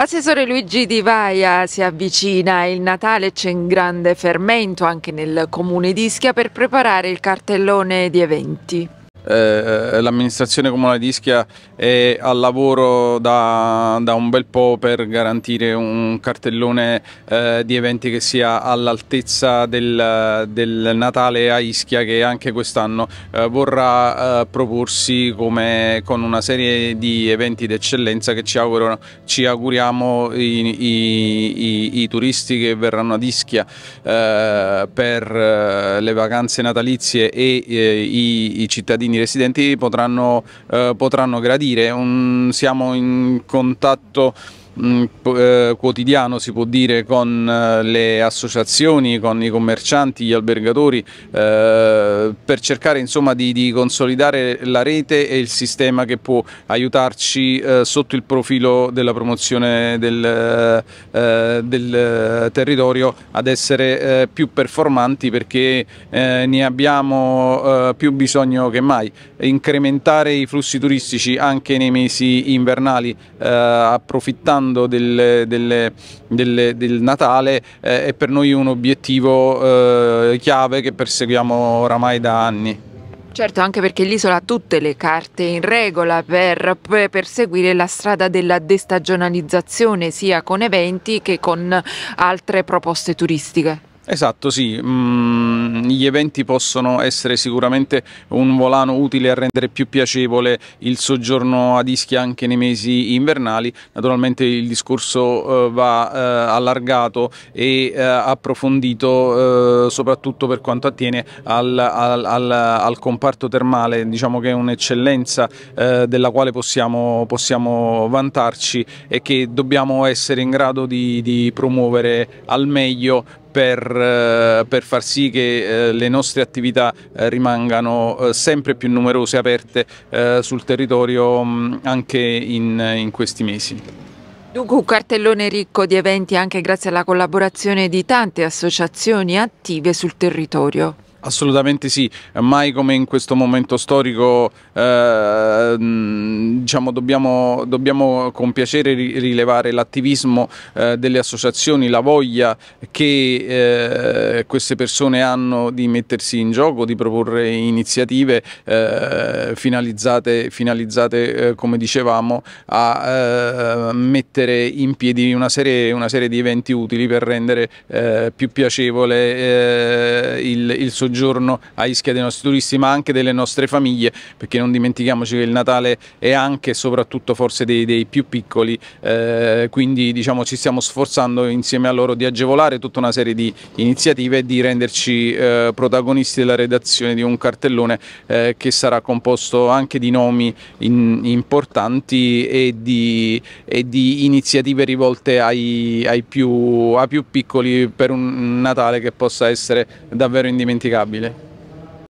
Assessore Luigi Di Vaia si avvicina il Natale, c'è un grande fermento anche nel comune di Ischia per preparare il cartellone di eventi. Eh, l'amministrazione comunale di Ischia è al lavoro da, da, un bel po' per garantire un cartellone eh, di eventi che sia all'altezza del, del, Natale a Ischia che anche quest'anno eh, vorrà eh, proporsi come, con una serie di eventi d'eccellenza che ci, augurano, ci auguriamo i, i, i, i, turisti che verranno ad Ischia eh, per le vacanze natalizie e i cittadini residenti potranno, eh, potranno gradire. Un, siamo in contatto quotidiano si può dire con eh, le associazioni, con i commercianti, gli albergatori eh, per cercare insomma di, di, consolidare la rete e il sistema che può aiutarci sotto il profilo della promozione del, del territorio ad essere più performanti perché ne abbiamo più bisogno che mai. Incrementare i flussi turistici anche nei mesi invernali approfittando parlando del, del, del, del Natale eh, è per noi un obiettivo eh, chiave che perseguiamo oramai da anni. Certo, anche perché l'isola ha tutte le carte in regola per perseguire la strada della destagionalizzazione sia con eventi che con altre proposte turistiche. Esatto, sì, mm, gli eventi possono essere sicuramente un volano utile a rendere più piacevole il soggiorno ad Ischia anche nei mesi invernali, naturalmente il discorso eh, va eh, allargato e eh, approfondito soprattutto per quanto attiene al, al, al, al, comparto termale, diciamo che è un'eccellenza della quale possiamo, possiamo, vantarci e che dobbiamo essere in grado di, di promuovere al meglio per, per, far sì che eh, le nostre attività eh, rimangano sempre più numerose e aperte sul territorio mm, anche in questi mesi. Dunque un cartellone ricco di eventi anche grazie alla collaborazione di tante associazioni attive sul territorio. Assolutamente sì, mai come in questo momento storico eh, diciamo, dobbiamo, dobbiamo, con piacere rilevare l'attivismo eh, delle associazioni, la voglia che eh, queste persone hanno di mettersi in gioco, di proporre iniziative eh, finalizzate, finalizzate eh, come dicevamo, a eh, mettere in piedi una serie, una serie, di eventi utili per rendere più piacevole il, il soggetto soggiorno a Ischia dei nostri turisti ma anche delle nostre famiglie perché non dimentichiamoci che il Natale è anche e soprattutto forse dei, dei più piccoli eh, quindi diciamo ci stiamo sforzando insieme a loro di agevolare tutta una serie di iniziative e di renderci eh, protagonisti della redazione di un cartellone eh, che sarà composto anche di nomi in, importanti e di, e di, iniziative rivolte ai, ai, più, ai più piccoli per un Natale che possa essere davvero indimenticabile innegabile.